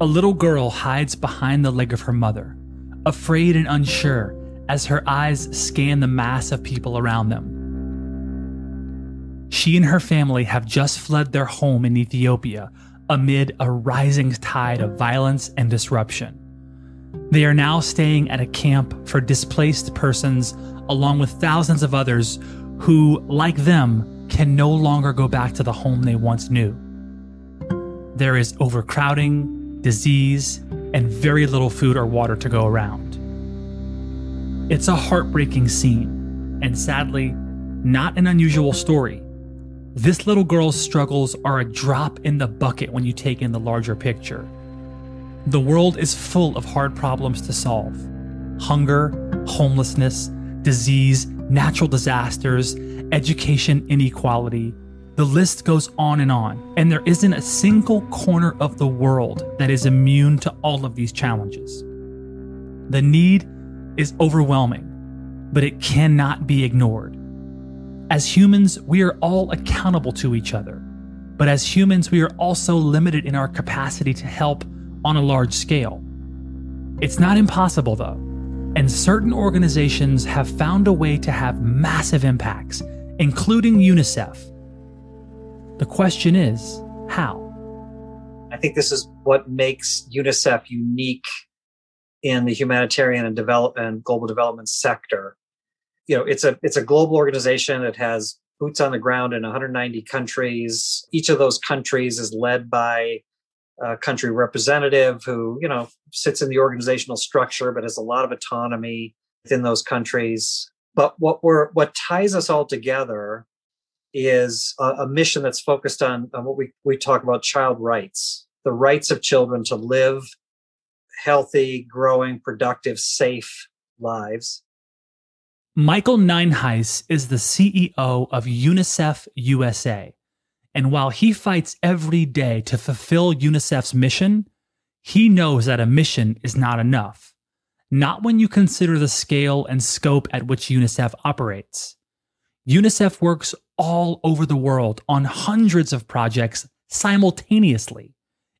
A little girl hides behind the leg of her mother, afraid and unsure as her eyes scan the mass of people around them. She and her family have just fled their home in Ethiopia amid a rising tide of violence and disruption. They are now staying at a camp for displaced persons, along with thousands of others who, like them, can no longer go back to the home they once knew. There is overcrowding, disease, and very little food or water to go around. It's a heartbreaking scene, and sadly, not an unusual story. This little girl's struggles are a drop in the bucket when you take in the larger picture. The world is full of hard problems to solve hunger, homelessness, disease, natural disasters, education inequality. The list goes on and on, and there isn't a single corner of the world that is immune to all of these challenges. The need is overwhelming, but it cannot be ignored. As humans, we are all accountable to each other, but as humans, we are also limited in our capacity to help on a large scale. It's not impossible, though, and certain organizations have found a way to have massive impacts, including UNICEF. The question is how? I think this is what makes UNICEF unique in the humanitarian and development global development sector. You know it's a it's a global organization it has boots on the ground in 190 countries. Each of those countries is led by a country representative who you know sits in the organizational structure but has a lot of autonomy within those countries. But what we're what ties us all together is a, a mission that's focused on, on what we, we talk about child rights the rights of children to live healthy, growing, productive, safe lives. Michael Nyenhuis is the CEO of UNICEF USA. And while he fights every day to fulfill UNICEF's mission, he knows that a mission is not enough. Not when you consider the scale and scope at which UNICEF operates. UNICEF works all over the world on hundreds of projects simultaneously.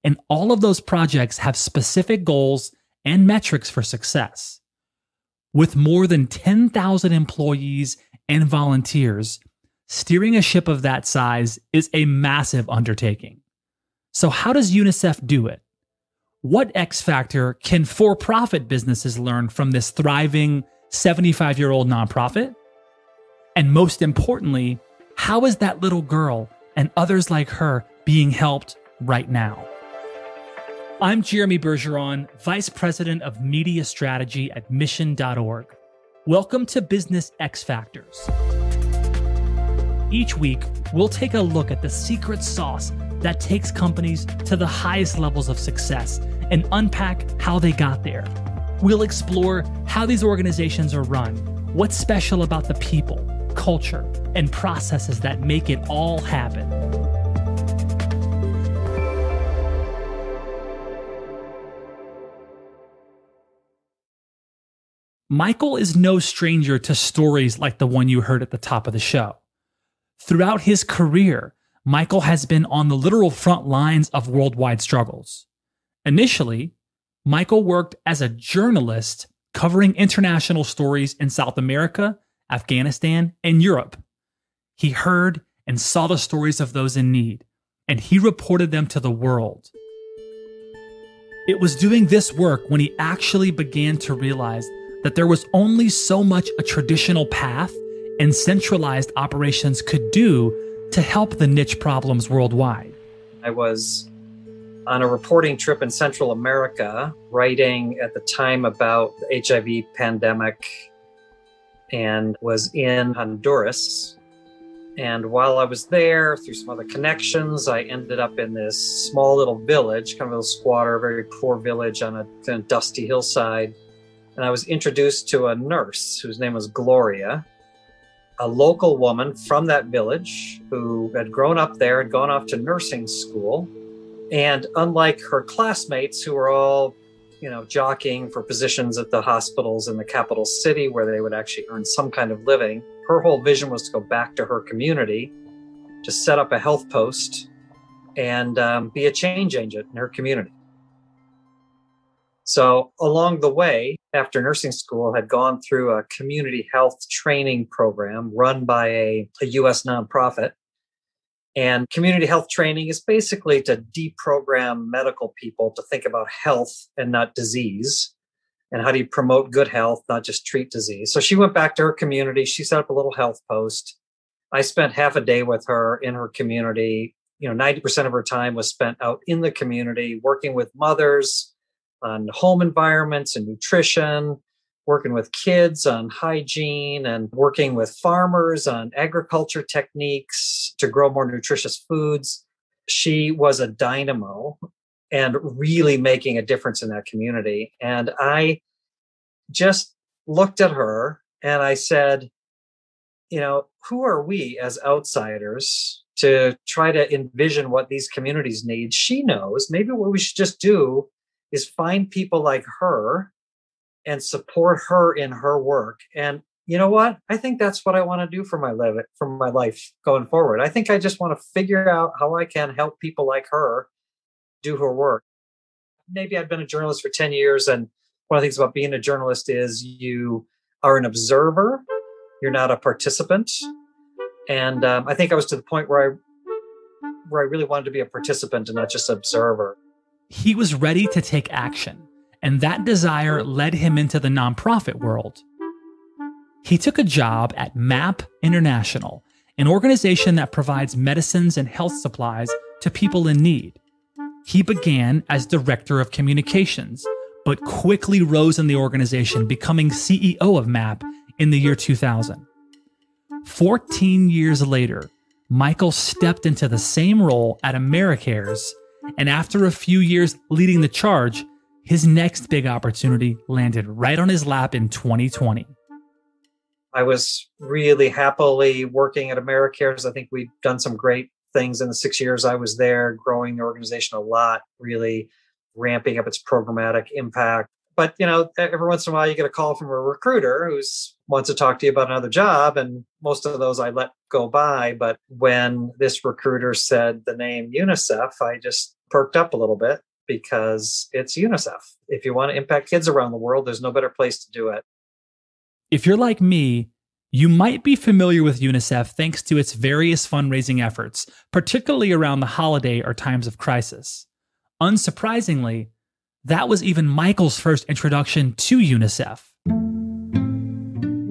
And all of those projects have specific goals and metrics for success. With more than 10,000 employees and volunteers, steering a ship of that size is a massive undertaking. So, how does UNICEF do it? What X factor can for profit businesses learn from this thriving 75 year old nonprofit? And most importantly, how is that little girl and others like her being helped right now? I'm Jeremy Bergeron, Vice President of Media Strategy at Mission.org. Welcome to Business X Factors. Each week, we'll take a look at the secret sauce that takes companies to the highest levels of success and unpack how they got there. We'll explore how these organizations are run, what's special about the people, culture, and processes that make it all happen. Michael is no stranger to stories like the one you heard at the top of the show. Throughout his career, Michael has been on the literal front lines of worldwide struggles. Initially, Michael worked as a journalist covering international stories in South America, Afghanistan, and Europe. He heard and saw the stories of those in need, and he reported them to the world. It was doing this work when he actually began to realize that there was only so much a traditional path and centralized operations could do to help the niche problems worldwide. I was on a reporting trip in Central America, writing at the time about the HIV pandemic, and was in Honduras. And while I was there, through some other connections, I ended up in this small little village, kind of a little squatter, very poor village on a dusty hillside and I was introduced to a nurse whose name was Gloria, a local woman from that village who had grown up there, had gone off to nursing school. And unlike her classmates, who were all, you know, jockeying for positions at the hospitals in the capital city where they would actually earn some kind of living, her whole vision was to go back to her community, to set up a health post, and um, be a change agent in her community. So, along the way, after nursing school, had gone through a community health training program run by a, a US nonprofit. And community health training is basically to deprogram medical people to think about health and not disease. And how do you promote good health, not just treat disease? So she went back to her community. She set up a little health post. I spent half a day with her in her community. You know, 90% of her time was spent out in the community working with mothers, on home environments and nutrition, working with kids on hygiene, and working with farmers on agriculture techniques to grow more nutritious foods. She was a dynamo and really making a difference in that community. And I just looked at her and I said, you know, who are we as outsiders to try to envision what these communities need? She knows. Maybe what we should just do is find people like her and support her in her work. And you know what? I think that's what I want to do for my life for my life going forward. I think I just want to figure out how I can help people like her do her work. Maybe I've been a journalist for 10 years and one of the things about being a journalist is you are an observer, you're not a participant. And um, I think I was to the point where I where I really wanted to be a participant and not just observer. He was ready to take action, and that desire led him into the nonprofit world. He took a job at MAP International, an organization that provides medicines and health supplies to people in need. He began as director of communications, but quickly rose in the organization, becoming CEO of MAP in the year 2000. 14 years later, Michael stepped into the same role at Americares and after a few years leading the charge, his next big opportunity landed right on his lap in 2020. I was really happily working at Americares. I think we've done some great things in the six years I was there, growing the organization a lot, really ramping up its programmatic impact. But you know, every once in a while you get a call from a recruiter who's wants to talk to you about another job, and most of those I let go by. But when this recruiter said the name UNICEF, I just perked up a little bit because it's UNICEF. If you want to impact kids around the world, there's no better place to do it. If you're like me, you might be familiar with UNICEF thanks to its various fundraising efforts, particularly around the holiday or times of crisis. Unsurprisingly, that was even Michael's first introduction to UNICEF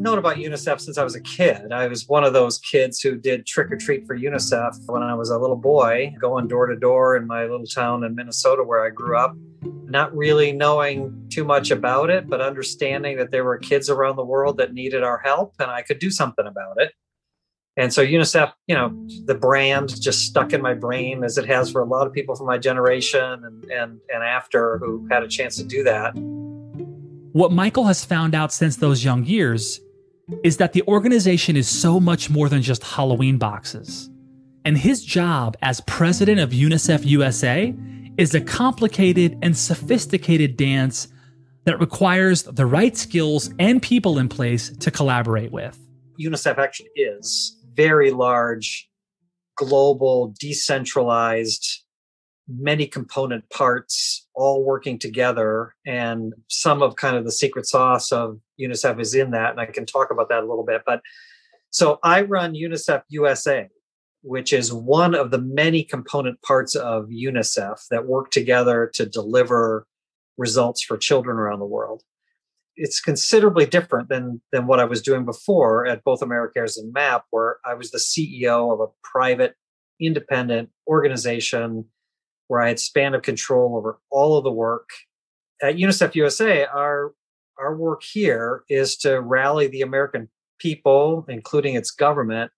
known about UNICEF since I was a kid. I was one of those kids who did trick or treat for UNICEF when I was a little boy, going door to door in my little town in Minnesota where I grew up, not really knowing too much about it, but understanding that there were kids around the world that needed our help and I could do something about it. And so UNICEF, you know, the brand just stuck in my brain as it has for a lot of people from my generation and and and after who had a chance to do that. What Michael has found out since those young years is that the organization is so much more than just Halloween boxes. And his job as president of UNICEF USA is a complicated and sophisticated dance that requires the right skills and people in place to collaborate with. UNICEF actually is very large, global, decentralized many component parts all working together and some of kind of the secret sauce of unicef is in that and i can talk about that a little bit but so i run unicef usa which is one of the many component parts of unicef that work together to deliver results for children around the world. It's considerably different than than what i was doing before at both americares and map where i was the ceo of a private independent organization where I had span of control over all of the work. At UNICEF USA, our our work here is to rally the American people, including its government,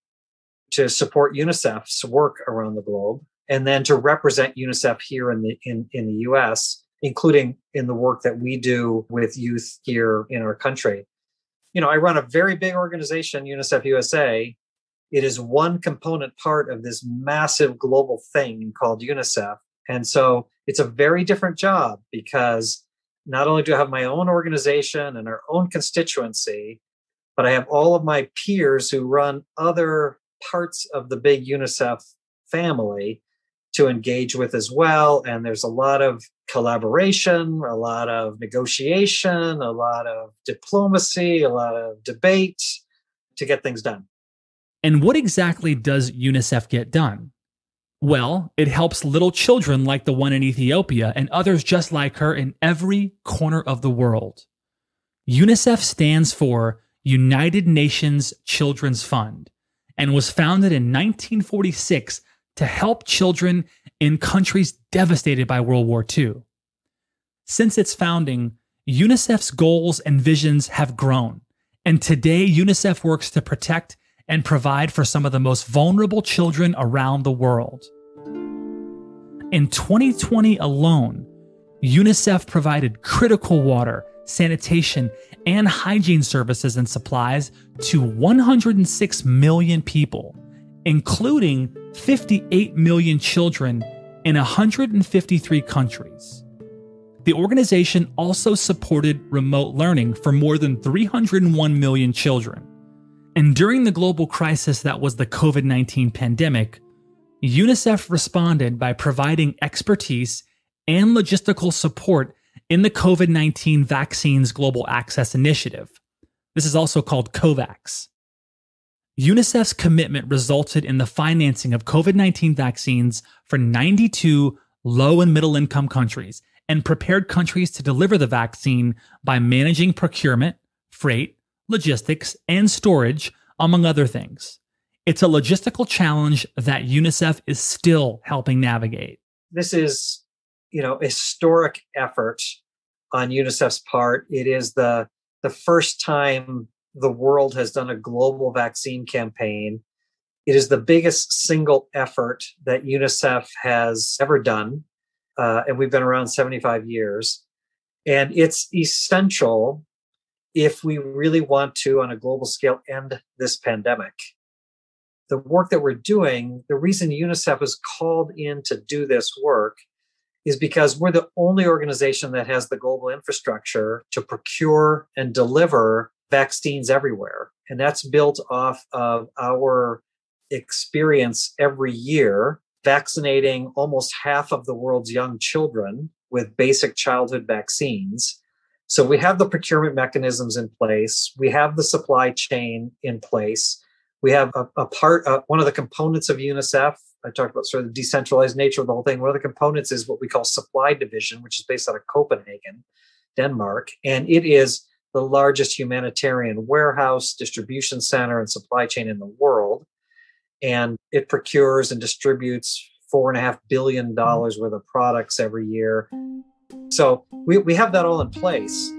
to support UNICEF's work around the globe, and then to represent UNICEF here in the in, in the US, including in the work that we do with youth here in our country. You know, I run a very big organization, UNICEF USA. It is one component part of this massive global thing called UNICEF. And so it's a very different job because not only do I have my own organization and our own constituency, but I have all of my peers who run other parts of the big UNICEF family to engage with as well. And there's a lot of collaboration, a lot of negotiation, a lot of diplomacy, a lot of debate to get things done. And what exactly does UNICEF get done? Well, it helps little children like the one in Ethiopia and others just like her in every corner of the world. UNICEF stands for United Nations Children's Fund and was founded in 1946 to help children in countries devastated by World War II. Since its founding, UNICEF's goals and visions have grown, and today UNICEF works to protect and provide for some of the most vulnerable children around the world. In 2020 alone, UNICEF provided critical water, sanitation, and hygiene services and supplies to 106 million people, including 58 million children in 153 countries. The organization also supported remote learning for more than 301 million children. And during the global crisis that was the COVID 19 pandemic, UNICEF responded by providing expertise and logistical support in the COVID 19 Vaccines Global Access Initiative. This is also called COVAX. UNICEF's commitment resulted in the financing of COVID 19 vaccines for 92 low and middle income countries and prepared countries to deliver the vaccine by managing procurement, freight, logistics, and storage, among other things. It's a logistical challenge that UNICEF is still helping navigate. This is, you know, historic effort on UNICEF's part. It is the the first time the world has done a global vaccine campaign. It is the biggest single effort that UNICEF has ever done, uh, and we've been around 75 years. And it's essential if we really want to, on a global scale, end this pandemic. The work that we're doing, the reason UNICEF is called in to do this work is because we're the only organization that has the global infrastructure to procure and deliver vaccines everywhere. And that's built off of our experience every year vaccinating almost half of the world's young children with basic childhood vaccines so we have the procurement mechanisms in place. We have the supply chain in place. We have a, a part, uh, one of the components of UNICEF. I talked about sort of the decentralized nature of the whole thing. One of the components is what we call supply division, which is based out of Copenhagen, Denmark. And it is the largest humanitarian warehouse, distribution center, and supply chain in the world. And it procures and distributes four and a half billion dollars worth of products every year so we, we have that all in place.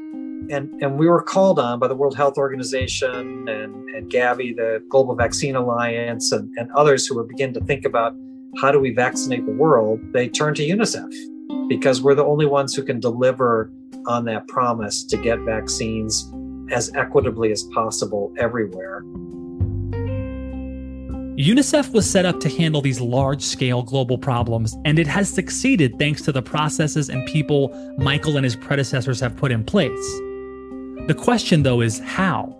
And, and we were called on by the World Health Organization and, and Gavi, the Global Vaccine Alliance, and, and others who were beginning to think about how do we vaccinate the world. They turned to UNICEF because we're the only ones who can deliver on that promise to get vaccines as equitably as possible everywhere. UNICEF was set up to handle these large scale global problems, and it has succeeded thanks to the processes and people Michael and his predecessors have put in place. The question, though, is how?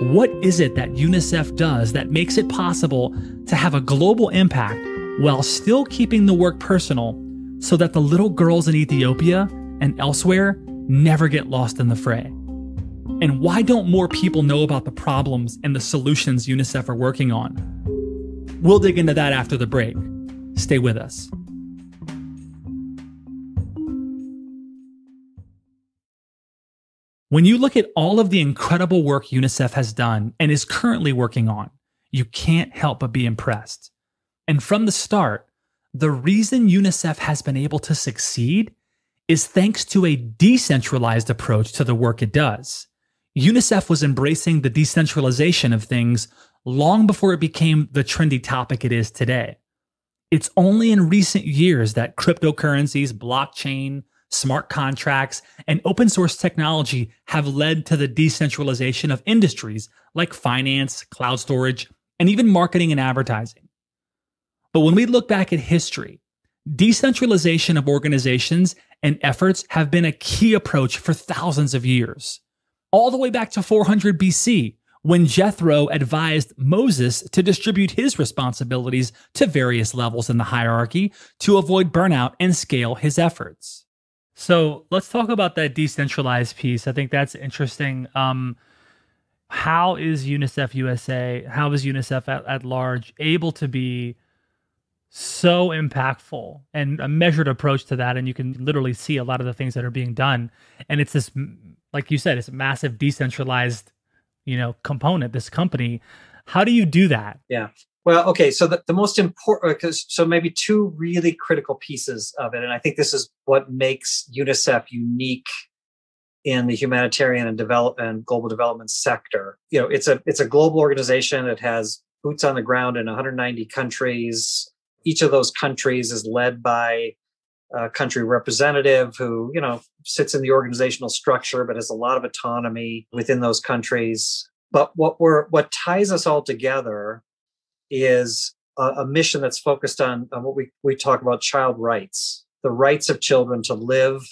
What is it that UNICEF does that makes it possible to have a global impact while still keeping the work personal so that the little girls in Ethiopia and elsewhere never get lost in the fray? And why don't more people know about the problems and the solutions UNICEF are working on? We'll dig into that after the break. Stay with us. When you look at all of the incredible work UNICEF has done and is currently working on, you can't help but be impressed. And from the start, the reason UNICEF has been able to succeed is thanks to a decentralized approach to the work it does. UNICEF was embracing the decentralization of things long before it became the trendy topic it is today. It's only in recent years that cryptocurrencies, blockchain, smart contracts, and open source technology have led to the decentralization of industries like finance, cloud storage, and even marketing and advertising. But when we look back at history, decentralization of organizations and efforts have been a key approach for thousands of years. All the way back to 400 BC, when Jethro advised Moses to distribute his responsibilities to various levels in the hierarchy to avoid burnout and scale his efforts. So let's talk about that decentralized piece. I think that's interesting. Um, how is UNICEF USA, how is UNICEF at, at large able to be so impactful and a measured approach to that? And you can literally see a lot of the things that are being done. And it's this, like you said, it's a massive decentralized you know component this company how do you do that? Yeah. Well okay so the, the most important because uh, so maybe two really critical pieces of it and i think this is what makes unicef unique in the humanitarian and develop and global development sector. You know it's a it's a global organization it has boots on the ground in 190 countries. Each of those countries is led by a country representative who you know sits in the organizational structure but has a lot of autonomy within those countries. But what we're what ties us all together is a, a mission that's focused on, on, what we, we talk about child rights the rights of children to live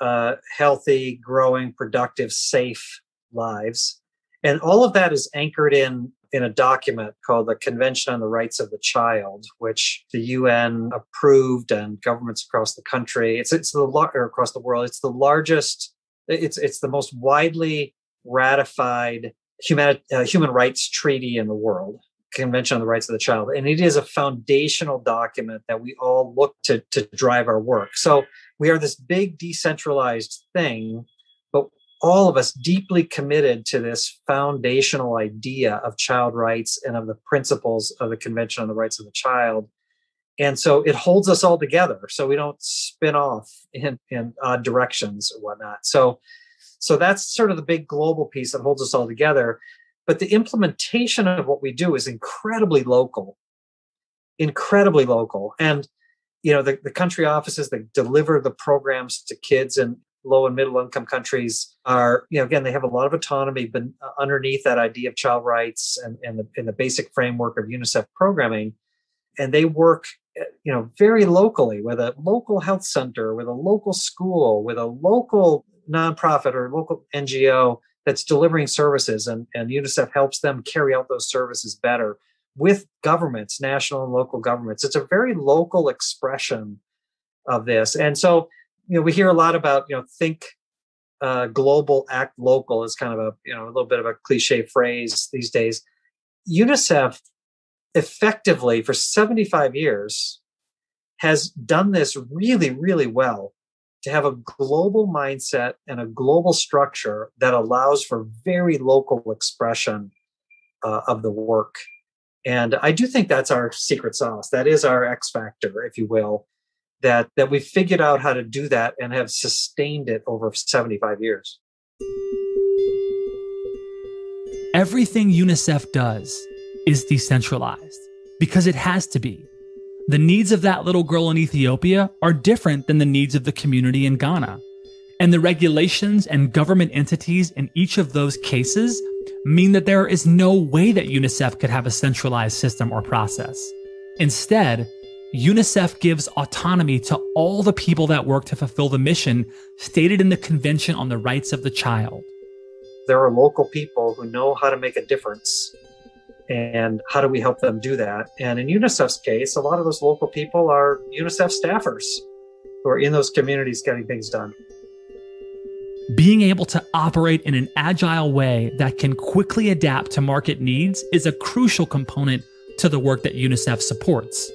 uh, healthy growing productive safe lives. And all of that is anchored in in a document called the Convention on the Rights of the Child, which the UN approved and governments across the country. It's it's the or across the world. It's the largest. It's it's the most widely ratified human uh, human rights treaty in the world. Convention on the Rights of the Child, and it is a foundational document that we all look to to drive our work. So we are this big decentralized thing all of us deeply committed to this foundational idea of child rights and of the principles of the Convention on the Rights of the Child. And so it holds us all together so we don't spin off in, in odd directions or whatnot. So, so that's sort of the big global piece that holds us all together. But the implementation of what we do is incredibly local, incredibly local. And you know the, the country offices that deliver the programs to kids and low and middle income countries are, you know, again, they have a lot of autonomy, but underneath that idea of child rights and, and, the, and the basic framework of UNICEF programming. And they work, eh, you know, very locally with a local health center, with a local school, with a local nonprofit or local NGO that's delivering services. And, and UNICEF helps them carry out those services better with governments, national and local governments. It's a very local expression of this. And so you know we hear a lot about you know think uh, global act local is kind of a you know a little bit of a cliche phrase these days. Unicef effectively for 75 years has done this really really well to have a global mindset and a global structure that allows for very local expression uh, of the work. And i do think that's our secret sauce. That is our x factor if you will that that we've figured out how to do that and have sustained it over 75 years. Everything UNICEF does is decentralized because it has to be. The needs of that little girl in Ethiopia are different than the needs of the community in Ghana. And the regulations and government entities in each of those cases mean that there is no way that UNICEF could have a centralized system or process. Instead, UNICEF gives autonomy to all the people that work to fulfill the mission stated in the Convention on the Rights of the Child. There are local people who know how to make a difference. And how do we help them do that? And in UNICEF's case, a lot of those local people are UNICEF staffers who are in those communities getting things done. Being able to operate in an agile way that can quickly adapt to market needs is a crucial component to the work that UNICEF supports.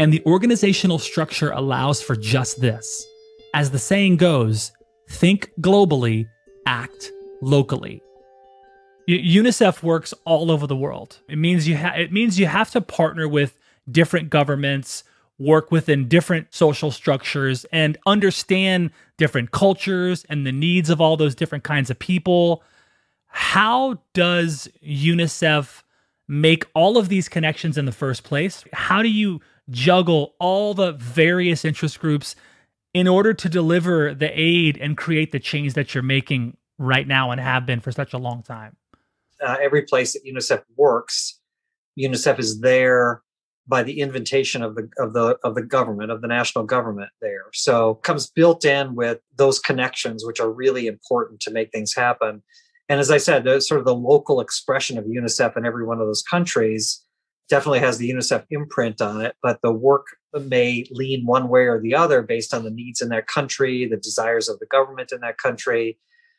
And the organizational structure allows for just this. As the saying goes, think globally, act locally. UNICEF works all over the world. It means you it means you have to partner with different governments, work within different social structures and understand different cultures and the needs of all those different kinds of people. How does UNICEF make all of these connections in the first place? How do you juggle all the various interest groups in order to deliver the aid and create the change that you're making right now and have been for such a long time? Uh, every place that UNICEF works, UNICEF is there by the invitation of the of the of the government of the national government there. So comes built in with those connections, which are really important to make things happen. And as I said, sort of the local expression of UNICEF in every one of those countries definitely has the UNICEF imprint on it, but the work may lean one way or the other based on the needs in that country, the desires of the government in that country.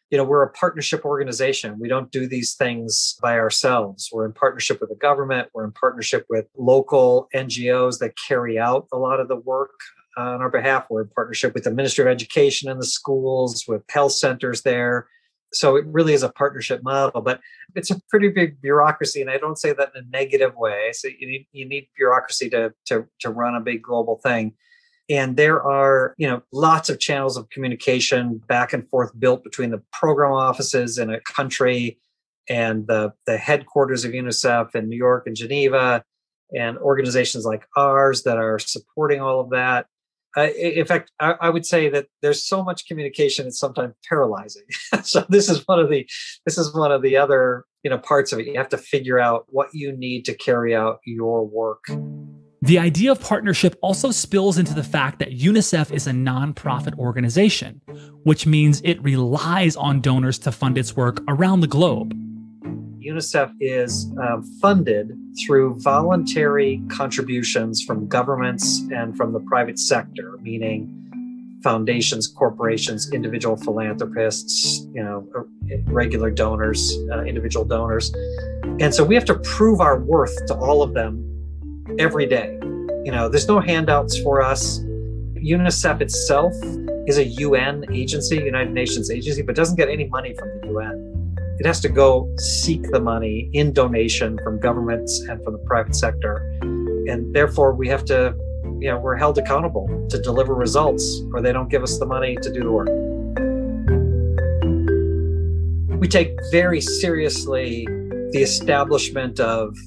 You know, we're a partnership organization. We don't do these things by ourselves. We're in partnership with the government, we're in partnership with local NGOs that carry out a lot of the work on our behalf. We're in partnership with the Ministry of Education and the schools, with health centers there so it really is a partnership model but it's a pretty big bureaucracy and i don't say that in a negative way. So you need you need bureaucracy to to to run a big global thing. And there are you know lots of channels of communication back and forth built between the program offices in a country and the the headquarters of unicef in new york and geneva and organizations like ours that are supporting all of that uh, in fact, I, I, would say that there's so much communication; it's sometimes paralyzing. so this is one of the this is one of the other you know parts of it. You have to figure out what you need to carry out your work. The idea of partnership also spills into the fact that UNICEF is a nonprofit organization, which means it relies on donors to fund its work around the globe. UNICEF is uh, funded through voluntary contributions from governments and from the private sector, meaning foundations, corporations, individual philanthropists, you know, uh, regular donors, uh, individual donors. And so we have to prove our worth to all of them every day. You know, there's no handouts for us. UNICEF itself is a UN agency, United Nations agency, but doesn't get any money from the UN it has to go seek the money in donation from governments and from the private sector. And therefore, we have to, you know, we're held accountable to deliver results or they don't give us the money to do the work. We take very seriously the establishment of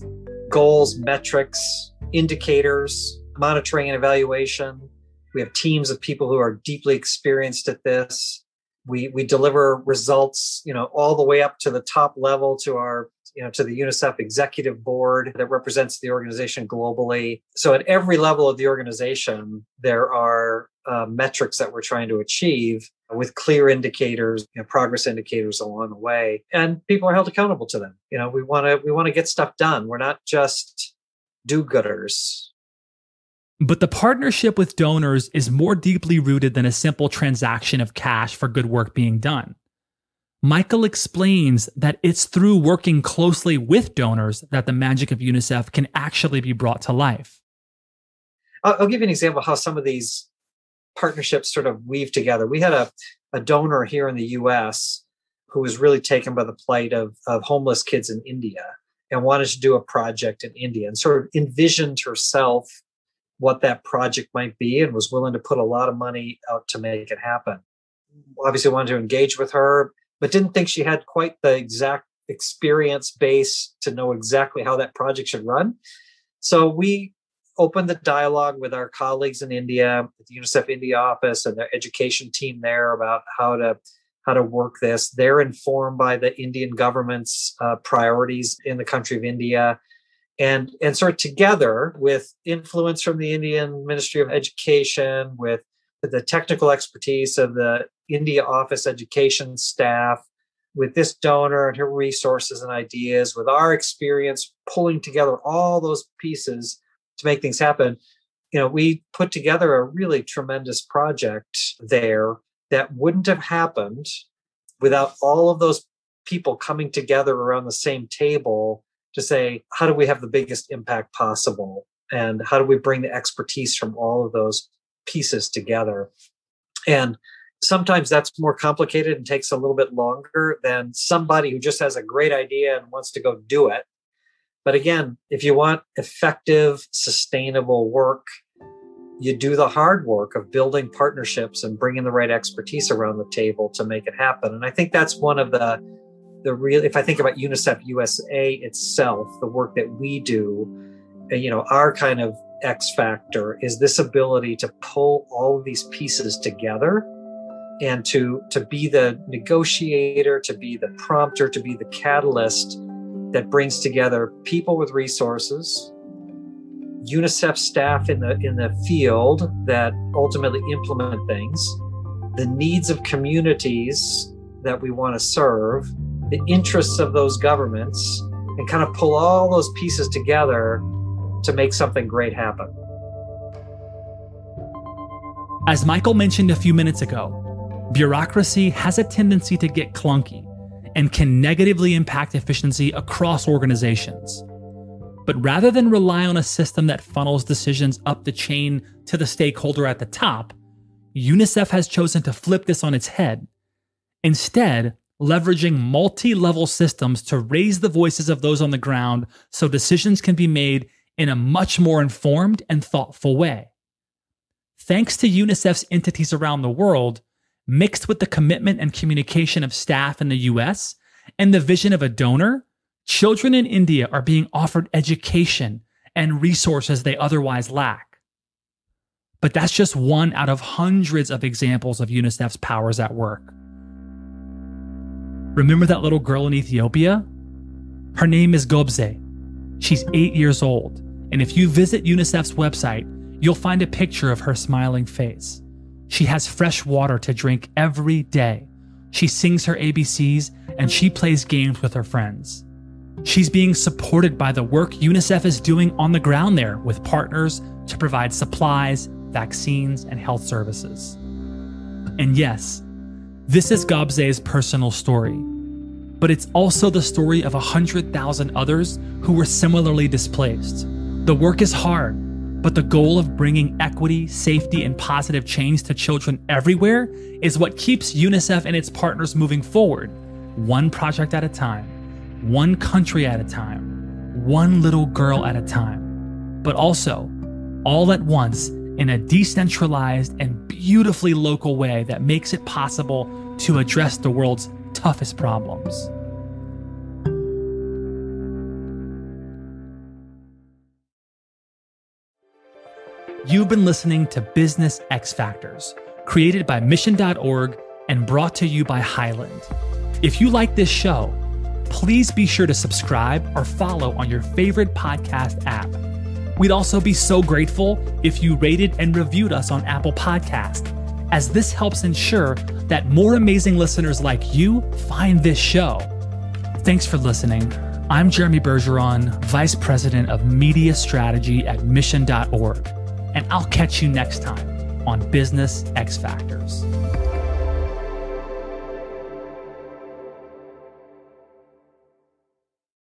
goals, metrics, indicators, monitoring and evaluation. We have teams of people who are deeply experienced at this we we deliver results you know all the way up to the top level to our you know to the unicef executive board that represents the organization globally. So at every level of the organization there are uh, metrics that we're trying to achieve with clear indicators you know, progress indicators along the way. And people are held accountable to them. You know we want to we want to get stuff done. We're not just do-gooders but the partnership with donors is more deeply rooted than a simple transaction of cash for good work being done. Michael explains that it's through working closely with donors that the magic of UNICEF can actually be brought to life. I'll, give you an example how some of these partnerships sort of weave together. We had a, a donor here in the US who was really taken by the plight of, of homeless kids in India and wanted to do a project in India and sort of envisioned herself what that project might be and was willing to put a lot of money out to make it happen. Obviously, wanted to engage with her, but didn't think she had quite the exact experience base to know exactly how that project should run. So we opened the dialogue with our colleagues in India, the UNICEF India office and their education team there about how to how to work this. They're informed by the Indian government's uh, priorities in the country of India and and sort of together with influence from the Indian Ministry of Education, with the technical expertise of the India Office education staff, with this donor and her resources and ideas, with our experience pulling together all those pieces to make things happen, you know, we put together a really tremendous project there that wouldn't have happened without all of those people coming together around the same table to say, how do we have the biggest impact possible? And how do we bring the expertise from all of those pieces together? And sometimes that's more complicated and takes a little bit longer than somebody who just has a great idea and wants to go do it. But again, if you want effective, sustainable work, you do the hard work of building partnerships and bringing the right expertise around the table to make it happen. And I think that's one of the the real if i think about unicef usa itself the work that we do you know our kind of x factor is this ability to pull all of these pieces together and to to be the negotiator to be the prompter to be the catalyst that brings together people with resources unicef staff in the in the field that ultimately implement things the needs of communities that we want to serve the interests of those governments and kind of pull all those pieces together to make something great happen. As Michael mentioned a few minutes ago, bureaucracy has a tendency to get clunky and can negatively impact efficiency across organizations. But rather than rely on a system that funnels decisions up the chain to the stakeholder at the top, UNICEF has chosen to flip this on its head. Instead, leveraging multi level systems to raise the voices of those on the ground so decisions can be made in a much more informed and thoughtful way. Thanks to UNICEF's entities around the world, mixed with the commitment and communication of staff in the US and the vision of a donor, children in India are being offered education and resources they otherwise lack. But that's just one out of hundreds of examples of UNICEF's powers at work. Remember that little girl in Ethiopia? Her name is Gobze. She's eight years old, and if you visit UNICEF's website, you'll find a picture of her smiling face. She has fresh water to drink every day. She sings her ABCs and she plays games with her friends. She's being supported by the work UNICEF is doing on the ground there with partners to provide supplies, vaccines, and health services. And yes, this is Gobze's personal story, but it's also the story of 100,000 others who were similarly displaced. The work is hard, but the goal of bringing equity, safety, and positive change to children everywhere is what keeps UNICEF and its partners moving forward, one project at a time, one country at a time, one little girl at a time, but also all at once in a decentralized and beautifully local way that makes it possible to address the world's toughest problems. You've been listening to Business X Factors, created by Mission.org and brought to you by Hyland. If you like this show, please be sure to subscribe or follow on your favorite podcast app. We'd also be so grateful if you rated and reviewed us on Apple Podcast, as this helps ensure that more amazing listeners like you find this show. Thanks for listening. I'm Jeremy Bergeron, Vice President of Media Strategy at Mission.org and I'll catch you next time on Business X Factors.